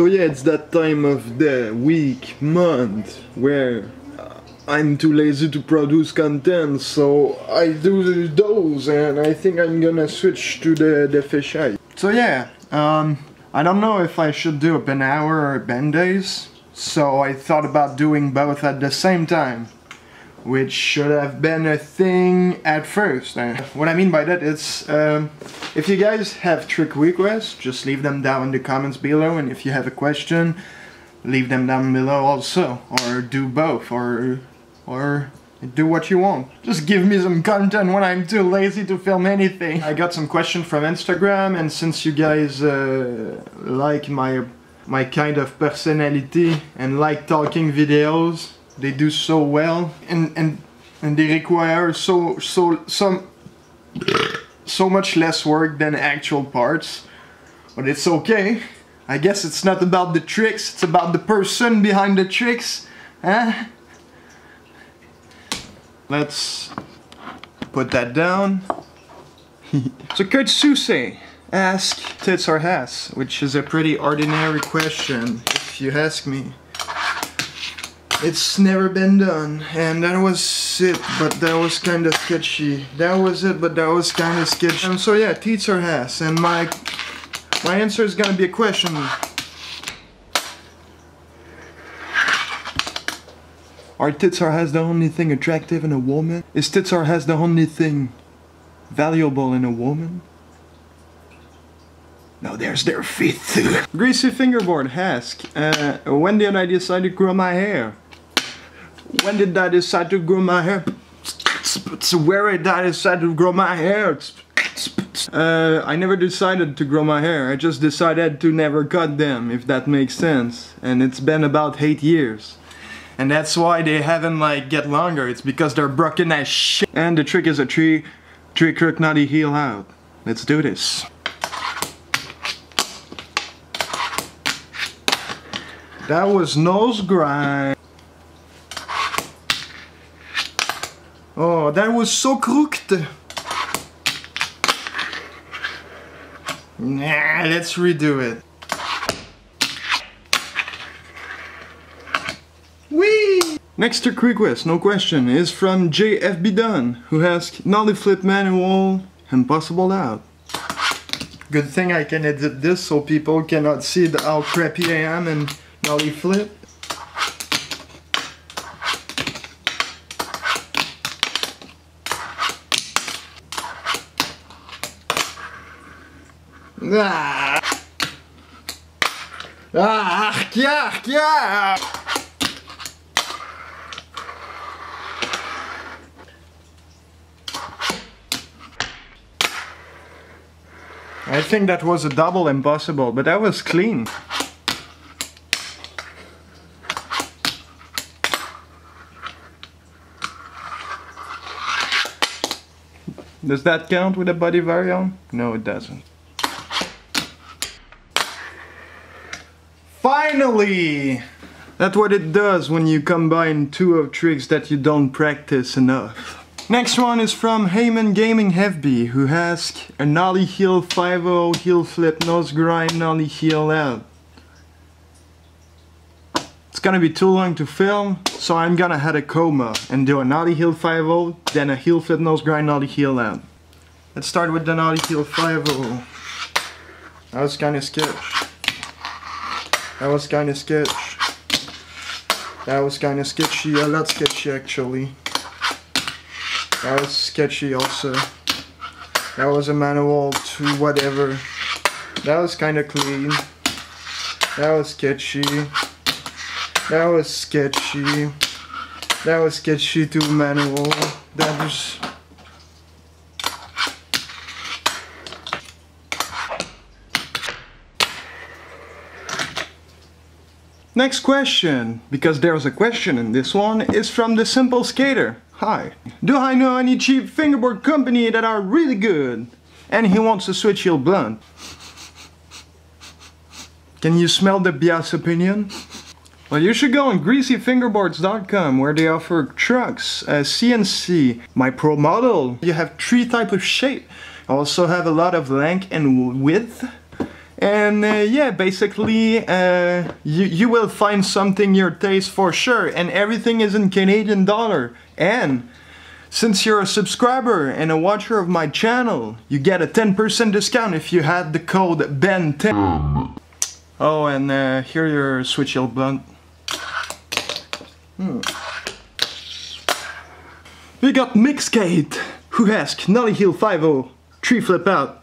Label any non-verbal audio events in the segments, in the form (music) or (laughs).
So yeah, it's that time of the week, month, where I'm too lazy to produce content, so I do those, and I think I'm gonna switch to the, the fisheye. So yeah, um, I don't know if I should do a Benh hour or Benh days, so I thought about doing both at the same time which should have been a thing at first. And what I mean by that is, um, if you guys have trick requests, just leave them down in the comments below, and if you have a question, leave them down below also, or do both, or or do what you want. Just give me some content when I'm too lazy to film anything. I got some questions from Instagram, and since you guys uh, like my my kind of personality and like talking videos, they do so well and and and they require so so some so much less work than actual parts. But it's okay. I guess it's not about the tricks it's about the person behind the tricks huh? Let's put that down. (laughs) So Kurt Suse ask tits or has which is a pretty ordinary question if you ask me it's never been done, and that was it, but that was kind of sketchy. That was it, but that was kind of sketchy. And so yeah, teats or has, and my my answer is gonna be a question. Are tits or has the only thing attractive in a woman? Is tits or has the only thing valuable in a woman? No, there's their feet too. (laughs) Greasy fingerboard ask, uh, when did I decide to grow my hair? When did I decide to grow my hair? Where did I decide to grow my hair? Uh, I never decided to grow my hair. I just decided to never cut them, if that makes sense. And it's been about 8 years. And that's why they haven't like get longer. It's because they're broken as shit. And the trick is a tree, tree crook nollie heel out. Let's do this. That was nose grind. Oh, that was so crooked. Nah, let's redo it. Whee! Next request, no question, is from JFB Dunn, who asks Nollie Flip Manual Impossible Out. Good thing I can edit this so people cannot see how crappy I am in Nollie Flip. Ah! Ah, yeah! I think that was a double impossible, but that was clean. Does that count with a body variant? No, it doesn't. Finally! That's what it does when you combine two of tricks that you don't practice enough. Next one is from Heyman Gaming FB who asks a nollie heel 5 heel flip nose grind nollie heel out. It's gonna be too long to film, so I'm gonna head a coma and do a nollie heel 5 then a heel flip nose grind nollie heel out. Let's start with the nollie heel 5 That was kinda sketch. That was kinda sketch. That was kinda sketchy, a lot sketchy actually. That was sketchy also. That was a manual to whatever. That was kinda clean. That was sketchy. That was sketchy. That was sketchy to manual. That was Next question, because there's a question in this one, is from the Simple Skater. Hi. Do I know any cheap fingerboard company that are really good? And he wants a switch heel blunt. Can you smell the bias opinion? Well, you should go on greasyfingerboards.com where they offer trucks, uh, a CNC, my pro model. You have three type of shape. Also have a lot of length and width And uh, yeah, basically, uh, you, you will find something your taste for sure. And everything is in Canadian dollar. And since you're a subscriber and a watcher of my channel, you get a 10% discount if you had the code BEN10. Oh, and uh, here your switch heel blunt. Hmm. We got Mixgate, who asked Nollie Heel 5 3 flip out.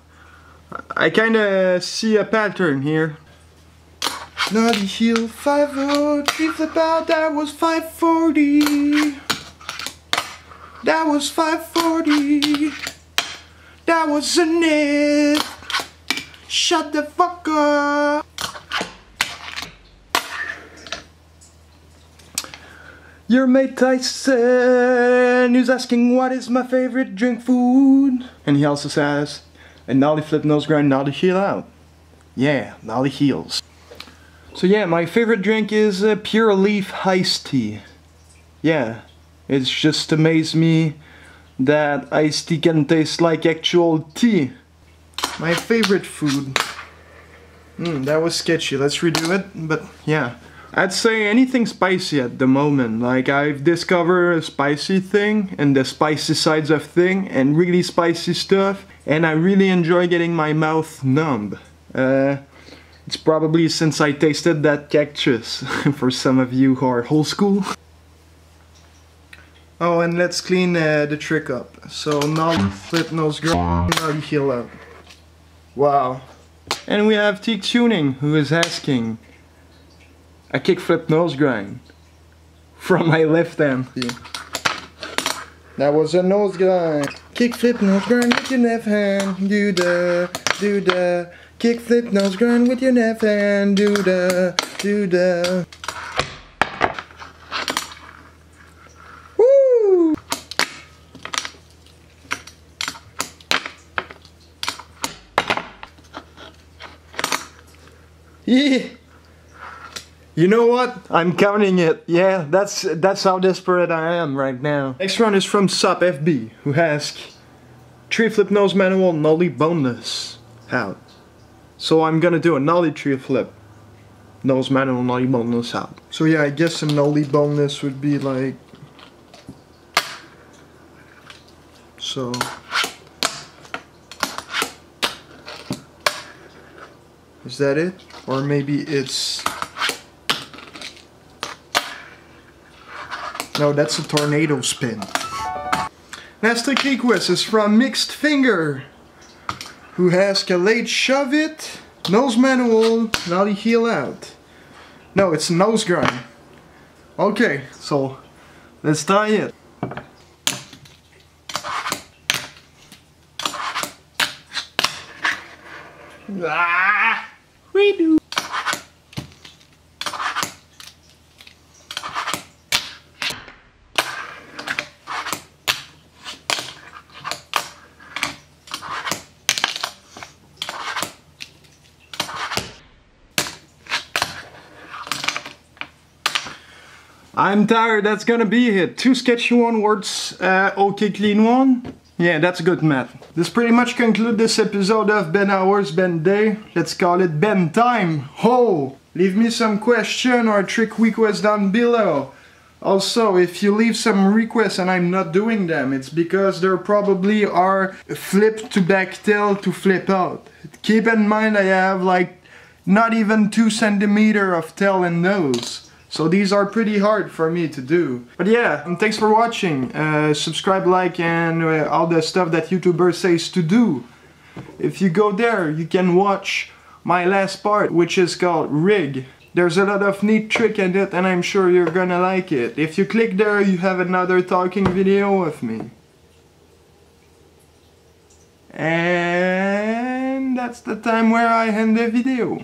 I kinda see a pattern here. Nollie Heel 5 3 flip out, that was 540. That was 540. That was a it. Shut the fuck up. Your mate Tyson is asking what is my favorite drink food. And he also says, a nollie flip nose grind, nollie heel out. Yeah, nollie heels. So yeah, my favorite drink is uh, pure leaf iced tea. Yeah, it's just amazed me that iced tea can taste like actual tea. My favorite food. Hmm, that was sketchy. Let's redo it. But yeah. I'd say anything spicy at the moment. Like I've discovered a spicy thing and the spicy sides of thing and really spicy stuff and I really enjoy getting my mouth numb. Uh, it's probably since I tasted that cactus (laughs) for some of you who are old school. Oh and let's clean uh, the trick up. So now flip nose grind, now heel up. Wow. And we have Teak Tuning who is asking a kickflip nose grind from my left hand. That was a nose grind. Kickflip nose grind with your left hand. Do the, do the. Kickflip nose grind with your left hand. Do the, do the. Yeah. You know what? I'm counting it. Yeah, that's that's how desperate I am right now. Next round is from Sup FB, who asks, Tree flip nose manual nollie boneless. How? So I'm gonna do a nollie tree flip. Nose manual nollie boneless out. So yeah, I guess a nollie boneless would be like... So... Is that it? Or maybe it's No, that's a tornado spin. Next request is from Mixed Finger, who has a late shove it, nose manual, now nollie heel out. No, it's nose grind. Okay, so let's try it. Ah, we do. I'm tired, that's gonna be it. Two sketchy one words, uh, okay clean one. Yeah, that's good math. This pretty much concludes this episode of Benh Hours, Benh Day. Let's call it Benh Time. Ho! Leave me some question or trick request down below. Also, if you leave some requests and I'm not doing them, it's because there probably are flip to back tail to flip out. Keep in mind I have like not even 2 centimeter of tail and those. So these are pretty hard for me to do. But yeah, thanks for watching. Uh, subscribe, like, and uh, all the stuff that YouTuber says to do. If you go there, you can watch my last part, which is called Rig. There's a lot of neat trick in it, and I'm sure you're gonna like it. If you click there, you have another talking video of me. And that's the time where I end the video.